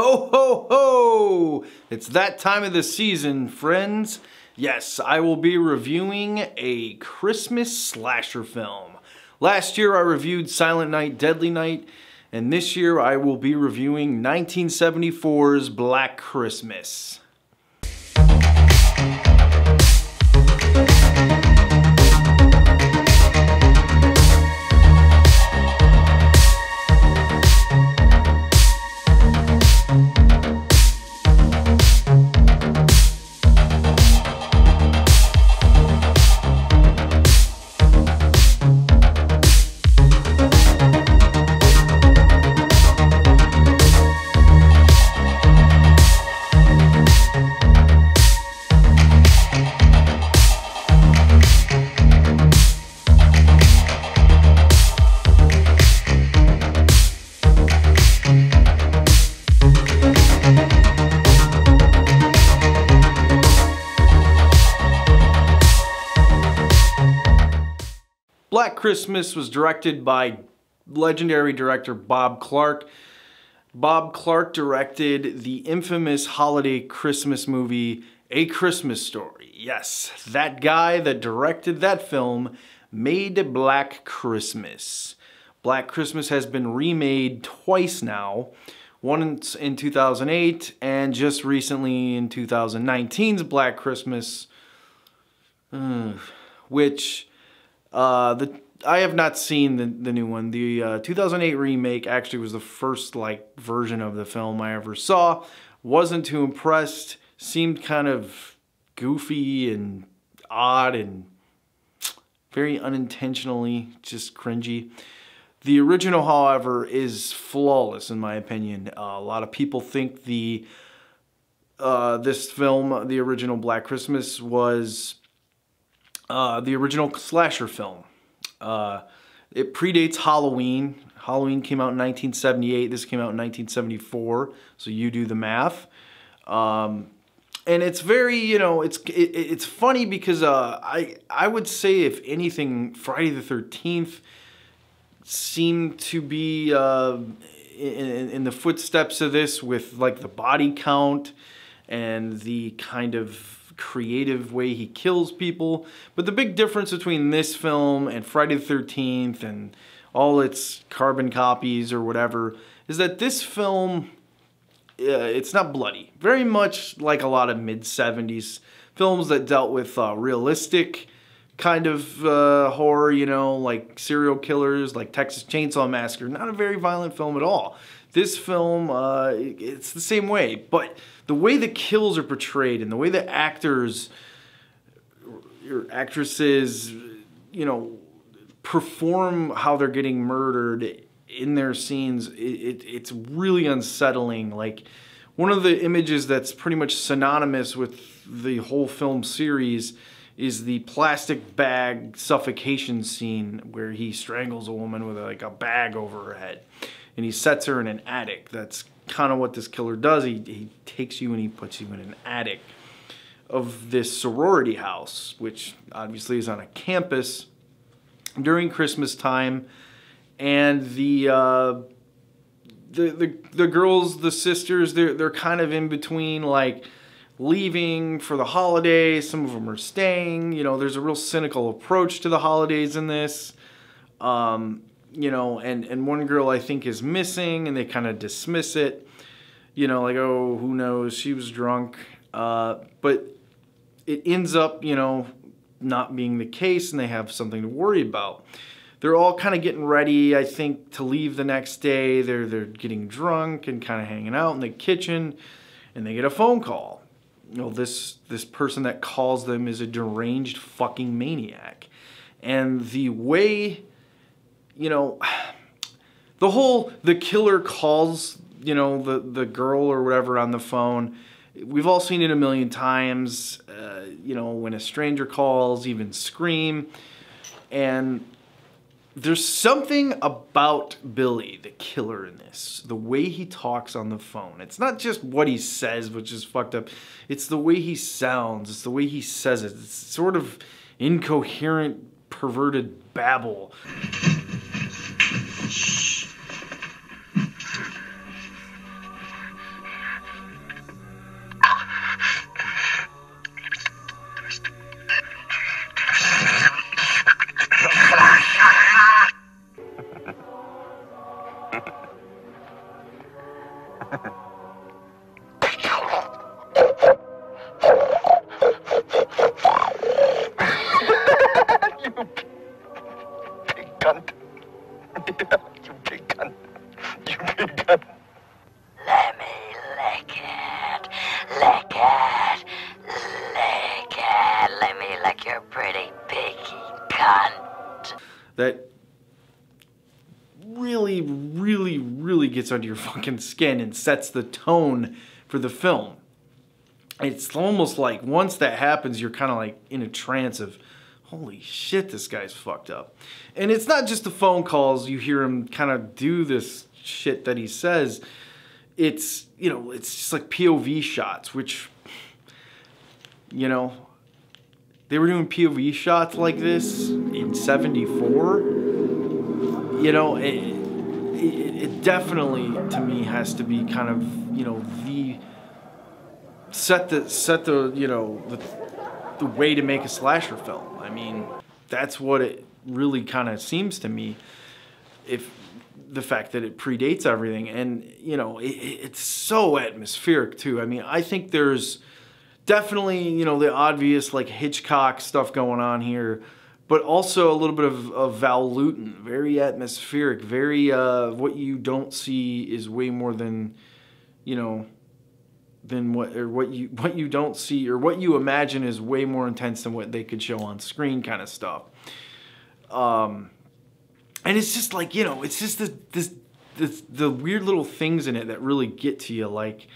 Ho, ho, ho! It's that time of the season, friends. Yes, I will be reviewing a Christmas slasher film. Last year I reviewed Silent Night, Deadly Night, and this year I will be reviewing 1974's Black Christmas. Black Christmas was directed by legendary director Bob Clark. Bob Clark directed the infamous holiday Christmas movie, A Christmas Story. Yes, that guy that directed that film made Black Christmas. Black Christmas has been remade twice now. Once in 2008 and just recently in 2019's Black Christmas, uh, which uh, the I have not seen the, the new one. The uh, 2008 remake actually was the first like version of the film I ever saw. Wasn't too impressed. Seemed kind of goofy and odd and very unintentionally just cringy. The original, however, is flawless in my opinion. Uh, a lot of people think the uh, this film, the original Black Christmas, was uh, the original slasher film. Uh, it predates Halloween. Halloween came out in 1978. This came out in 1974. So you do the math. Um, and it's very, you know, it's it, it's funny because uh, I I would say if anything, Friday the 13th seemed to be uh, in, in the footsteps of this with like the body count and the kind of creative way he kills people. But the big difference between this film and Friday the 13th and all its carbon copies or whatever is that this film, uh, it's not bloody. Very much like a lot of mid-70s films that dealt with uh, realistic kind of uh, horror, you know, like serial killers, like Texas Chainsaw Massacre. Not a very violent film at all. This film, uh, it's the same way, but the way the kills are portrayed and the way the actors, your actresses, you know, perform how they're getting murdered in their scenes, it, it, it's really unsettling. Like one of the images that's pretty much synonymous with the whole film series is the plastic bag suffocation scene where he strangles a woman with like a bag over her head and he sets her in an attic. That's kind of what this killer does. He, he takes you and he puts you in an attic of this sorority house, which obviously is on a campus during Christmas time. And the, uh, the, the, the girls, the sisters, they're, they're kind of in between like leaving for the holidays. Some of them are staying. You know, there's a real cynical approach to the holidays in this. Um, you know, and, and one girl I think is missing and they kind of dismiss it. You know, like, oh, who knows, she was drunk. Uh, but it ends up, you know, not being the case and they have something to worry about. They're all kind of getting ready, I think, to leave the next day. They're, they're getting drunk and kind of hanging out in the kitchen and they get a phone call. You know, this, this person that calls them is a deranged fucking maniac. And the way you know, the whole the killer calls, you know, the the girl or whatever on the phone. We've all seen it a million times. Uh, you know, when a stranger calls, even scream, and there's something about Billy, the killer in this, the way he talks on the phone. It's not just what he says, which is fucked up. It's the way he sounds. It's the way he says it. It's sort of incoherent, perverted babble. Shh. That really, really, really gets under your fucking skin and sets the tone for the film. It's almost like once that happens, you're kind of like in a trance of, holy shit, this guy's fucked up. And it's not just the phone calls, you hear him kind of do this shit that he says. It's, you know, it's just like POV shots, which, you know, they were doing POV shots like this in 74 you know, it, it, it definitely to me has to be kind of you know the set the set the you know the, the way to make a slasher film. I mean, that's what it really kind of seems to me. If the fact that it predates everything, and you know, it, it's so atmospheric too. I mean, I think there's definitely you know the obvious like Hitchcock stuff going on here but also a little bit of, of Val Lewton, very atmospheric, very uh, what you don't see is way more than, you know, than what or what you what you don't see or what you imagine is way more intense than what they could show on screen, kind of stuff. Um, and it's just like you know, it's just the this, this the weird little things in it that really get to you, like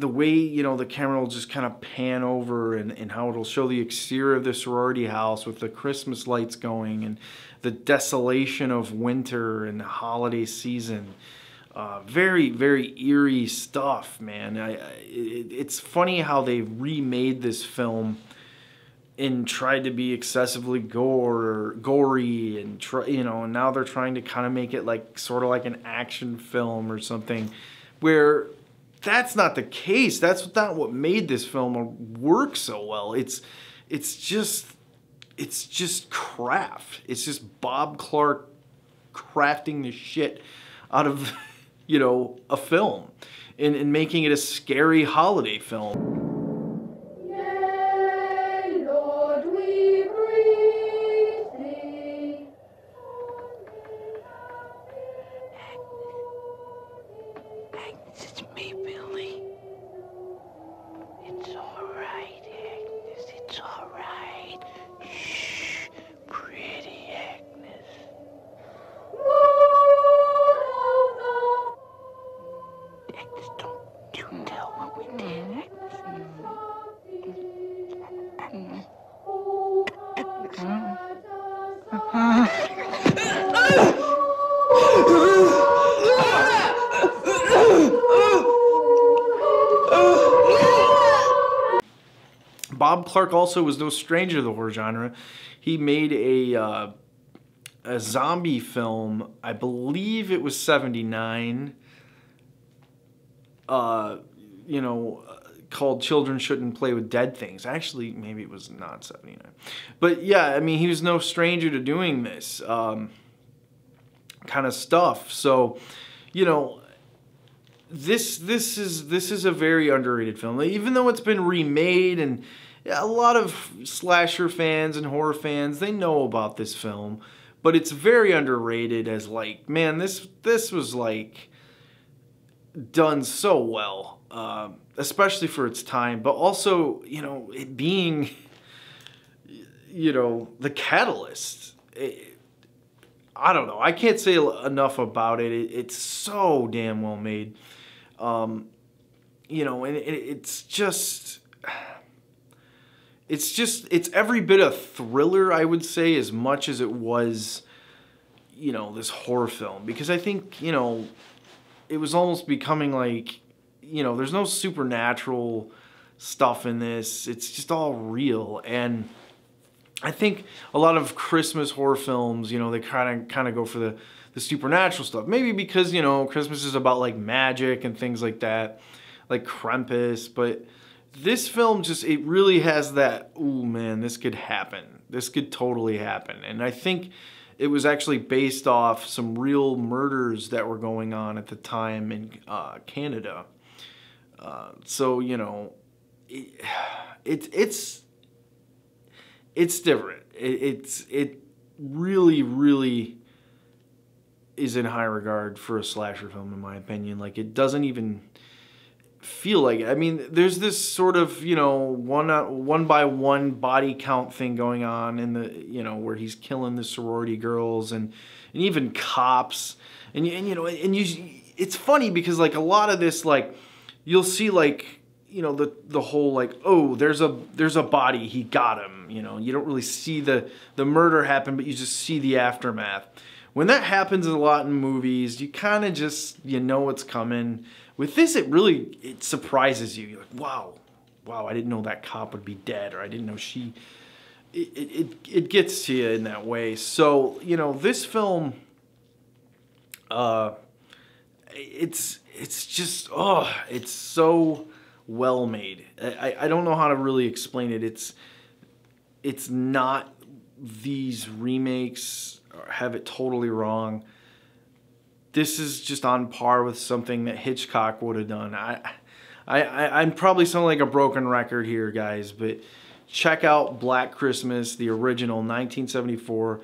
the way you know the camera will just kind of pan over and, and how it'll show the exterior of the sorority house with the christmas lights going and the desolation of winter and the holiday season. Uh, very very eerie stuff man. I, I, it, it's funny how they remade this film and tried to be excessively gore gory and try, you know and now they're trying to kind of make it like sort of like an action film or something where that's not the case. That's not what made this film work so well. It's it's just it's just craft. It's just Bob Clark crafting the shit out of you know a film and, and making it a scary holiday film. What we did, Bob Clark also was no stranger to the horror genre. He made a uh, a zombie film. I believe it was '79. Uh, you know, called "Children Shouldn't Play with Dead Things." Actually, maybe it was not '79. But yeah, I mean, he was no stranger to doing this um, kind of stuff. So, you know, this this is this is a very underrated film. Even though it's been remade and a lot of slasher fans and horror fans they know about this film, but it's very underrated as like man this this was like done so well, uh, especially for its time, but also you know it being you know the catalyst. It, I don't know. I can't say enough about it. it it's so damn well made. Um, you know, and it, it's just, it's just, it's every bit a thriller, I would say, as much as it was, you know, this horror film. Because I think, you know, it was almost becoming like, you know, there's no supernatural stuff in this. It's just all real. And I think a lot of Christmas horror films, you know, they kind of kind of go for the the supernatural stuff. Maybe because you know Christmas is about like magic and things like that, like Krampus. But this film just it really has that. Ooh man, this could happen. This could totally happen. And I think it was actually based off some real murders that were going on at the time in uh, Canada. Uh, so you know, it, it it's it's different. It, it's it really really is in high regard for a slasher film in my opinion. Like it doesn't even feel like it. I mean, there's this sort of you know one uh, one by one body count thing going on in the you know where he's killing the sorority girls and and even cops and and you know and you it's funny because like a lot of this like you'll see like you know the the whole like oh there's a there's a body he got him you know? You don't really see the the murder happen but you just see the aftermath. When that happens a lot in movies you kind of just you know what's coming. With this it really it surprises you. You're like wow wow i didn't know that cop would be dead or i didn't know she it it, it gets to you in that way. So you know this film uh it's it's just oh it's so well made. I, I don't know how to really explain it. It's it's not these remakes have it totally wrong. This is just on par with something that hitchcock would have done. I I, I i'm probably sounding like a broken record here guys but check out black christmas the original 1974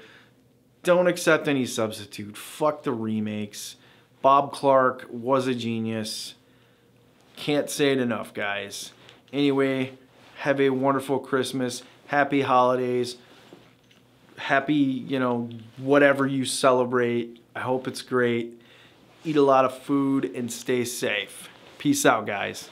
don't accept any substitute. Fuck the remakes Bob Clark was a genius. Can't say it enough, guys. Anyway, have a wonderful Christmas. Happy holidays. Happy, you know, whatever you celebrate. I hope it's great. Eat a lot of food and stay safe. Peace out, guys.